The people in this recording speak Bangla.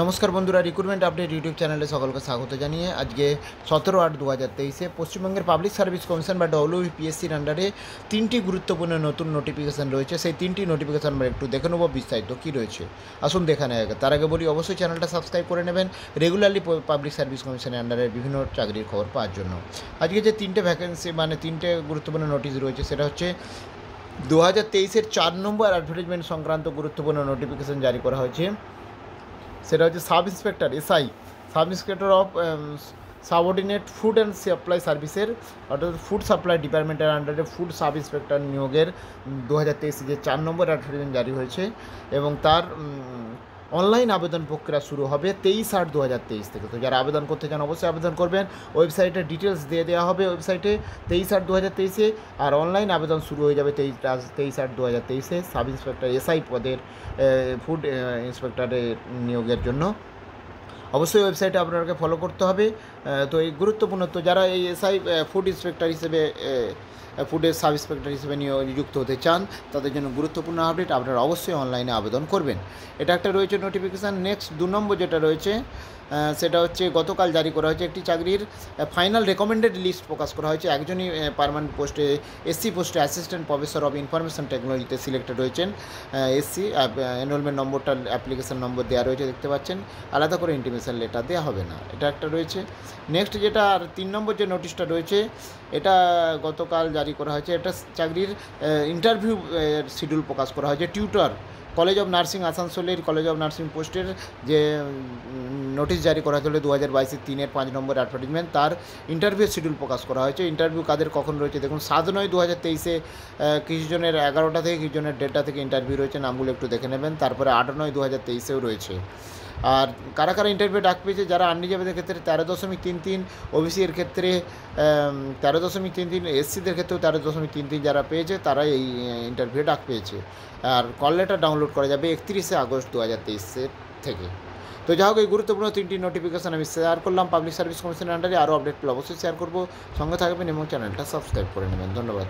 নমস্কার বন্ধুরা রিক্রুটমেন্ট আপডেট ইউটিউব চ্যানেলে সকলকে স্বাগত জানিয়ে আজকে সতেরো আট দু হাজার তেইশে পশ্চিমবঙ্গের পাবলিক সার্ভিস কমিশন বা ডব্লিউপিএসসির আন্ডারে তিনটি গুরুত্বপূর্ণ নতুন নোটিফিকেশান রয়েছে। সেই তিনটি নোটিফিকেশান আমরা একটু দেখে নেব, বিস্তারিত কী রয়েছে। আসুন দেখা নেয় তার আগে বলি, অবশ্যই চ্যানেলটা সাবস্ক্রাইব করে নেবেন। রেগুলারলি পাবলিক সার্ভিস কমিশনের আন্ডারে বিভিন্ন চাকরির খবর পাওয়ার জন্য। আজকে যে তিনটে ভ্যাকেন্সি মানে তিনটে গুরুত্বপূর্ণ নোটিশ রয়েছে, সেটা হচ্ছে দু হাজার তেইশের চার নম্বর অ্যাডভার্টাইজমেন্ট সংক্রান্ত গুরুত্বপূর্ণ নোটিফিকেশন জারি করা হয়েছে। সেটা হচ্ছে sub inspector SI sub inspector of subordinate food and supply সার্ভিসের, অর্থাৎ ফুড সাপ্লাই ডিপার্টমেন্টের আন্ডারে ফুড সাব ইন্সপেক্টর নিয়োগের দু হাজার তেইশে যে চার নম্বর অ্যাডভার্টাইজমেন্ট জারি হয়েছে এবং তার অনলাইন আবেদন প্রক্রিয়া শুরু হবে তেইশ আট দু হাজার তেইশ থেকে। তো যারা আবেদন করতে চান, অবশ্যই আবেদন করবেন। ওয়েবসাইটের ডিটেলস দিয়ে দেওয়া হবে ওয়েবসাইটে তেইশ আট দু হাজার তেইশে। আর অনলাইন আবেদন শুরু হয়ে যাবে তেইশ তেইশ আট দু হাজার তেইশে। সাব ইন্সপেক্টর এসআই পদের ফুড ইন্সপেক্টরের নিয়োগের জন্য। অবশ্যই ওয়েবসাইটে আপনাকে ফলো করতে হবে। তো এই গুরুত্বপূর্ণ, তো যারা এই এসআই ফুড ইন্সপেক্টর হিসেবে ফুডের সাব ইন্সপেক্টর হিসেবে নিযুক্ত হতে চান, তাদের জন্য গুরুত্বপূর্ণ আপডেট আপনারা অবশ্যই অনলাইনে আবেদন করবেন। এটা একটা রয়েছে নোটিফিকেশান নেক্সট দু নম্বর যেটা রয়েছে সেটা হচ্ছে গতকাল জারি করা হয়েছে। একটি চাকরির ফাইনাল রেকমেন্ডেড লিস্ট প্রকাশ করা হয়েছে। একজনই পারমানেন্ট পোস্টে এসসি পোস্টে অ্যাসিস্ট্যান্ট প্রফেসর অফ ইনফরমেশন টেকনোলজিতে সিলেক্টেড হয়েছেন এসসি এনরোলমেন্ট নম্বরটা অ্যাপ্লিকেশন নম্বর দেওয়া রয়েছে, দেখতে পাচ্ছেন। আলাদা করে ইন্টিমেশন লেটার দেওয়া হবে না। এটা একটা রয়েছে। নেক্সট যেটা, আর তিন নম্বর যে নোটিশটা রয়েছে, এটা গতকাল জারি করা হয়েছে। এটা চাকরির ইন্টারভিউ শিডিউল প্রকাশ করা হয়েছে। টিউটর কলেজ অফ নার্সিং আসানসোলের কলেজ অফ নার্সিং পোস্টের যে নোটিশ জারি করা হয়েছিল দু হাজার বাইশের তিনের পাঁচ নম্বর অ্যাডভার্টিজমেন্ট তার ইন্টারভিউ শিডিউল প্রকাশ করা হয়েছে। ইন্টারভিউ কাদের, কখন রয়েছে? দেখুন, সাত নয় দু হাজার তেইশে কিছু জনের এগারোটা থেকে কিছু জনের দেড়টা থেকে ইন্টারভিউ রয়েছে, নামগুলো একটু দেখে নেবেন। তারপরে আট নয় দু হাজার তেইশেও রয়েছে। আর কারা কারা ইন্টারভিউ ডাক পেয়েছে? যারা আনরিজার্ভেদের ক্ষেত্রে তেরো দশমিক তিন তিন ওবিসি এর ক্ষেত্রে তেরো দশমিক তিন তিন এসসিদের ক্ষেত্রেও তেরো দশমিক তিন তিন যারা পেয়েছে তারা এই ইন্টারভিউ ডাক পেয়েছে। আর কল লেটার ডাউনলোড করা যাবে একত্রিশে আগস্ট দু হাজার থেকে। তো যাই হোক, এই গুরুত্বপূর্ণ তিনটি নোটিফিকেশন আমি শেয়ার করলাম। পাবলিক সার্ভিস কমিশনের আন্ডারে আরও আপডেট পেলে অবশ্যই শেয়ার করব। সঙ্গে থাকবেন এবং চ্যানেলটা সাবস্ক্রাইব করে নেবেন। ধন্যবাদ।